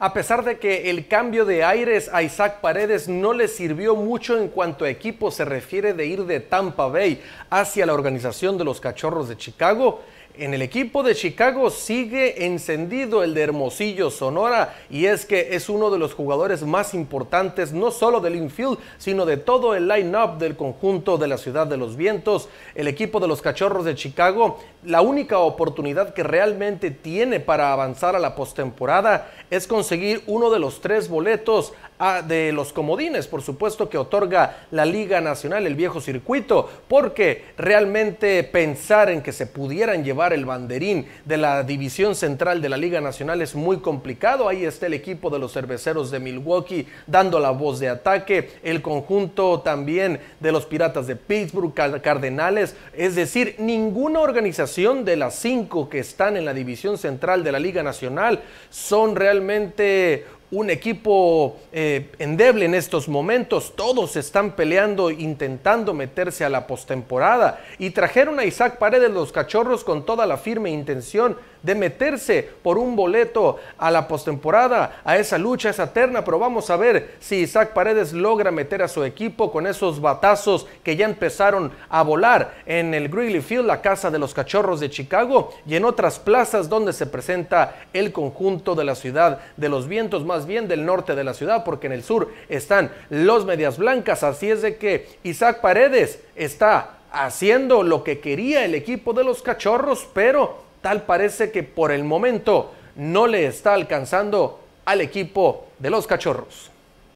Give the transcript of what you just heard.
A pesar de que el cambio de aires a Isaac Paredes no le sirvió mucho en cuanto a equipo se refiere de ir de Tampa Bay hacia la organización de los Cachorros de Chicago, en el equipo de Chicago sigue encendido el de Hermosillo Sonora y es que es uno de los jugadores más importantes no solo del infield sino de todo el line-up del conjunto de la ciudad de los vientos. El equipo de los Cachorros de Chicago, la única oportunidad que realmente tiene para avanzar a la postemporada es conseguir uno de los tres boletos ah, de los comodines, por supuesto que otorga la Liga Nacional, el viejo circuito, porque realmente pensar en que se pudieran llevar el banderín de la división central de la Liga Nacional es muy complicado. Ahí está el equipo de los cerveceros de Milwaukee dando la voz de ataque, el conjunto también de los Piratas de Pittsburgh, Cardenales, es decir, ninguna organización de las cinco que están en la división central de la Liga Nacional son realmente un equipo eh, endeble en estos momentos. Todos están peleando, intentando meterse a la postemporada. Y trajeron a Isaac Paredes los cachorros con toda la firme intención de meterse por un boleto a la postemporada, a esa lucha, esa terna. Pero vamos a ver si Isaac Paredes logra meter a su equipo con esos batazos que ya empezaron a volar en el Greeley Field, la casa de los cachorros de Chicago, y en otras plazas donde se presenta el conjunto de la ciudad de los vientos más bien del norte de la ciudad, porque en el sur están los medias blancas. Así es de que Isaac Paredes está haciendo lo que quería el equipo de los cachorros, pero parece que por el momento no le está alcanzando al equipo de los cachorros.